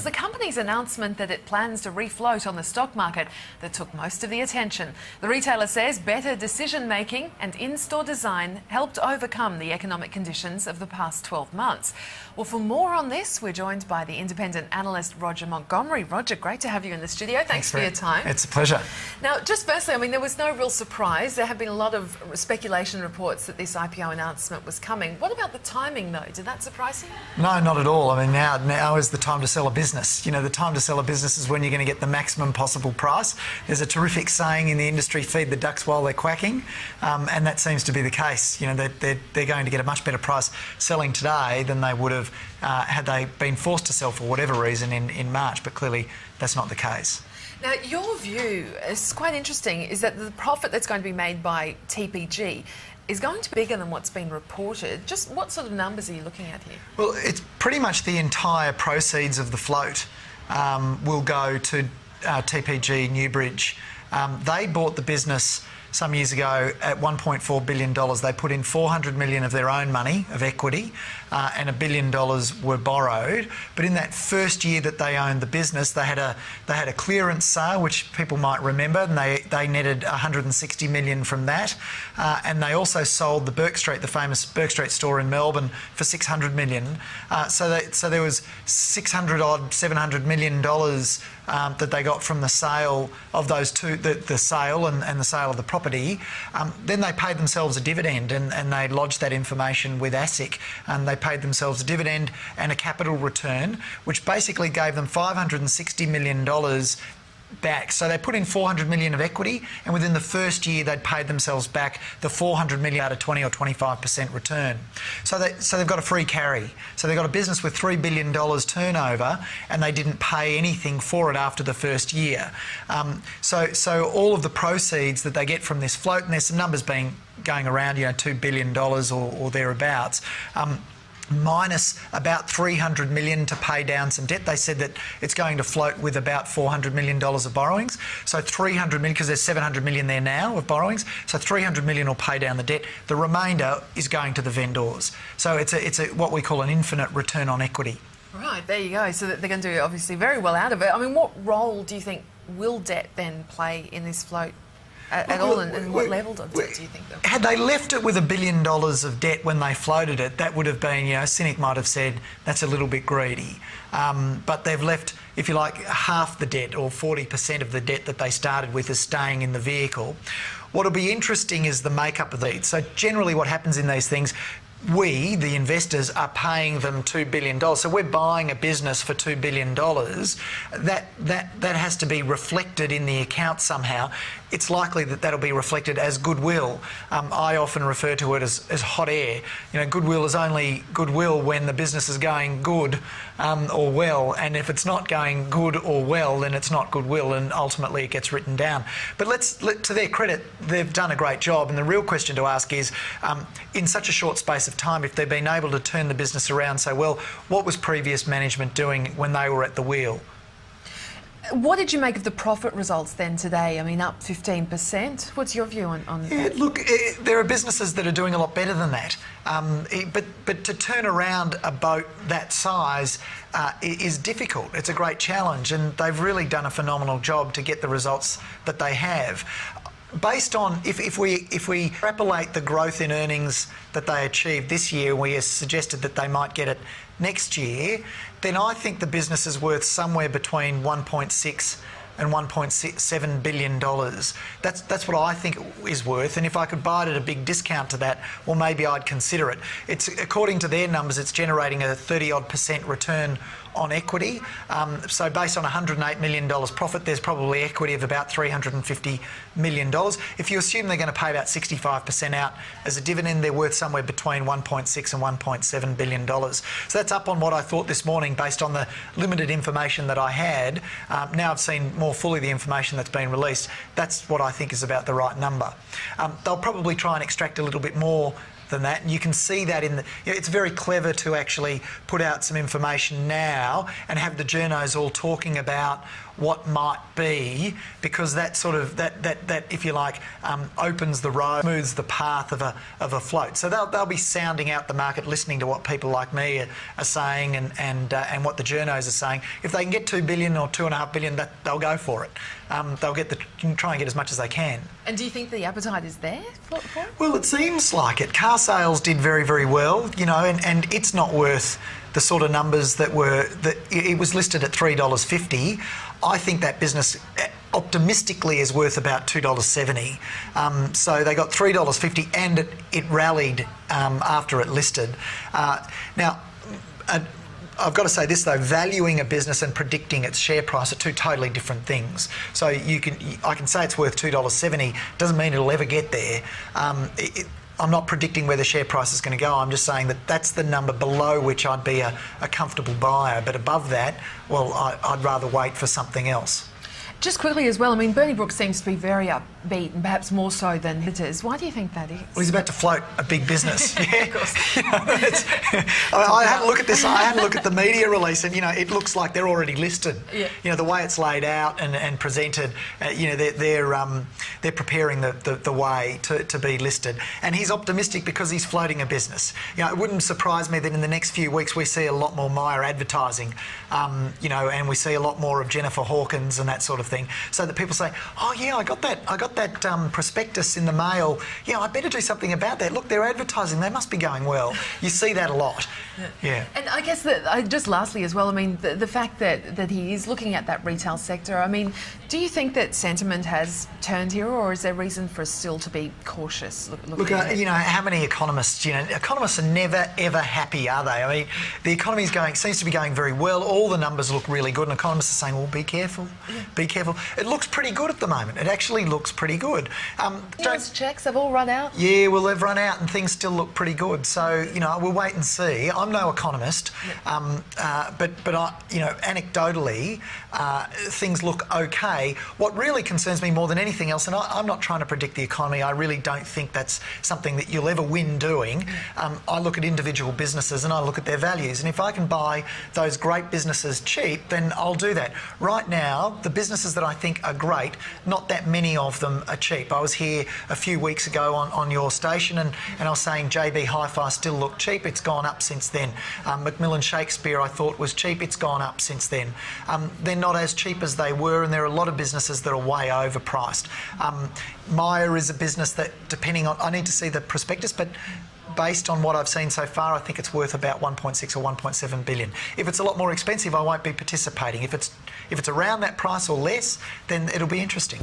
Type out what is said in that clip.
was the company's announcement that it plans to refloat on the stock market that took most of the attention. The retailer says better decision making and in store design helped overcome the economic conditions of the past 12 months. Well, for more on this, we're joined by the independent analyst Roger Montgomery. Roger, great to have you in the studio. Thanks, Thanks for your time. It's a pleasure. Now, just firstly, I mean, there was no real surprise. There have been a lot of speculation reports that this IPO announcement was coming. What about the timing, though? Did that surprise you? No, not at all. I mean, now now is the time to sell a business. You know, the time to sell a business is when you're going to get the maximum possible price. There's a terrific saying in the industry: "Feed the ducks while they're quacking," um, and that seems to be the case. You know, they're, they're, they're going to get a much better price selling today than they would have uh, had they been forced to sell for whatever reason in, in March. But clearly, that's not the case. Now, your view is quite interesting is that the profit that's going to be made by TPG is going to be bigger than what's been reported. Just what sort of numbers are you looking at here? Well, it's pretty much the entire proceeds of the float um, will go to uh, TPG Newbridge. Um, they bought the business some years ago at $1.4 billion. They put in 400 million of their own money, of equity, uh, and a billion dollars were borrowed. But in that first year that they owned the business, they had a they had a clearance sale, which people might remember, and they, they netted 160 million from that. Uh, and they also sold the Bourke Street, the famous Bourke Street store in Melbourne, for 600 million. Uh, so they, so there was 600 odd, 700 million dollars um, that they got from the sale of those two, the, the sale and, and the sale of the property. Um, then they paid themselves a dividend and, and they lodged that information with ASIC and they paid themselves a dividend and a capital return, which basically gave them $560 million back. So they put in 400 million of equity, and within the first year, they'd paid themselves back the 400 million at a 20 or 25% return. So they so they've got a free carry. So they've got a business with three billion dollars turnover, and they didn't pay anything for it after the first year. Um, so so all of the proceeds that they get from this float, and there's some numbers being going around, you know, two billion dollars or, or thereabouts. Um, minus about 300 million to pay down some debt. They said that it's going to float with about 400 million dollars of borrowings. So 300 million because there's 700 million there now of borrowings. So 300 million will pay down the debt. The remainder is going to the vendors. So it's a, it's a, what we call an infinite return on equity. Right, there you go. So they're going to do obviously very well out of it. I mean, what role do you think will debt then play in this float at, at all, and, and, what level of debt do you think? Though? Had they left it with a billion dollars of debt when they floated it, that would have been, you know, a cynic might have said that's a little bit greedy. Um, but they've left, if you like, half the debt or 40% of the debt that they started with is staying in the vehicle. What'll be interesting is the makeup of these. So generally, what happens in these things, we, the investors, are paying them $2 billion. So we're buying a business for $2 billion. That, that, that has to be reflected in the account somehow. It's likely that that'll be reflected as goodwill. Um, I often refer to it as, as hot air. You know, goodwill is only goodwill when the business is going good um, or well, and if it's not going good or well, then it's not goodwill, and ultimately it gets written down. But let's, let, to their credit, they've done a great job, and the real question to ask is, um, in such a short space of time if they've been able to turn the business around so well. What was previous management doing when they were at the wheel? What did you make of the profit results then today? I mean, up 15%. What's your view on, on yeah, that? Look, uh, there are businesses that are doing a lot better than that. Um, but, but to turn around a boat that size uh, is difficult. It's a great challenge, and they've really done a phenomenal job to get the results that they have based on if, if we if we extrapolate the growth in earnings that they achieved this year, we suggested that they might get it next year, then I think the business is worth somewhere between 1.6 and 1.7 billion dollars. That's that's what I think is worth. And if I could buy it at a big discount to that, well, maybe I'd consider it. It's according to their numbers, it's generating a 30 odd percent return on equity. Um, so based on $108 million profit, there's probably equity of about $350 million. If you assume they're going to pay about 65% out as a dividend, they're worth somewhere between 1.6 and 1.7 billion dollars. So that's up on what I thought this morning based on the limited information that I had. Um, now I've seen more fully the information that's been released. That's what I think is about the right number. Um, they'll probably try and extract a little bit more than that. And you can see that in the. You know, it's very clever to actually put out some information now and have the journos all talking about what might be because that sort of that that that if you like um, opens the road, smooths the path of a of a float. So they'll they'll be sounding out the market, listening to what people like me are, are saying and and uh, and what the journos are saying. If they can get two billion or two and a half billion, that they'll go for it. Um, they'll get the try and get as much as they can. And do you think the appetite is there for, for? Well, it seems like it. Car sales did very very well, you know, and, and it's not worth the sort of numbers that were that it was listed at three dollars fifty. I think that business eh, optimistically is worth about two dollars seventy. Um, so they got three dollars fifty, and it, it rallied um, after it listed. Uh, now. Uh, I've got to say this though: valuing a business and predicting its share price are two totally different things. So you can, I can say it's worth two dollars seventy. Doesn't mean it'll ever get there. Um, it, I'm not predicting where the share price is going to go. I'm just saying that that's the number below which I'd be a, a comfortable buyer. But above that, well, I, I'd rather wait for something else. Just quickly as well, I mean, Bernie Brooks seems to be very upbeat and perhaps more so than it is. Why do you think that is? Well, he's about to float a big business. yeah, of course. you know, I, I, had a look at this. I had a look at the media release, and you know, it looks like they're already listed. Yeah. You know, the way it's laid out and, and presented. Uh, you know, they're they're, um, they're preparing the, the, the, way to, to be listed, and he's optimistic because he's floating a business. You know, it wouldn't surprise me that in the next few weeks we see a lot more Myer advertising. Um, you know, and we see a lot more of Jennifer Hawkins and that sort of thing, so that people say, "Oh yeah, I got that. I got that um, prospectus in the mail. Yeah, I better do something about that. Look, they're advertising. They must be going well." You see that a lot. Yeah. And I guess that uh, just lastly as well. I mean, the, the fact that that he is looking at that retail sector. I mean, do you think that sentiment has turned here, or is there reason for us still to be cautious? Look, look uh, you know, how many economists? You know, economists are never ever happy, are they? I mean, the economy is going seems to be going very well. All the numbers look really good, and economists are saying, "Well, be careful, yeah. be careful." It looks pretty good at the moment. It actually looks pretty good. Um, checks have all run out. Yeah, well, they've run out, and things still look pretty good. So you know, we'll wait and see. I'm no economist, yeah. um, uh, but but I, you know, anecdotally, uh, things look okay. What really concerns me more than anything else, and I, am not trying to predict the economy. I really don't think that's something that you'll ever win doing. Um, I look at individual businesses and I look at their values, and if I can buy those great businesses cheap, then I'll do that. Right now, the businesses that I think are great, not that many of them are cheap. I was here a few weeks ago on, on your station and, and I was saying JB Hi-Fi still looked cheap. It's gone up since then. Um, McMillan Shakespeare I thought was cheap. It's gone up since then. Um, they're not as cheap as they were and there are a lot of businesses that are way overpriced. Um, Myer is a business that, depending on, I need to see the prospectus, but based on what I've seen so far, I think it's worth about 1.6 or 1.7 billion. If it's a lot more expensive, I won't be participating. If it's if it's around that price or less, then it'll be interesting.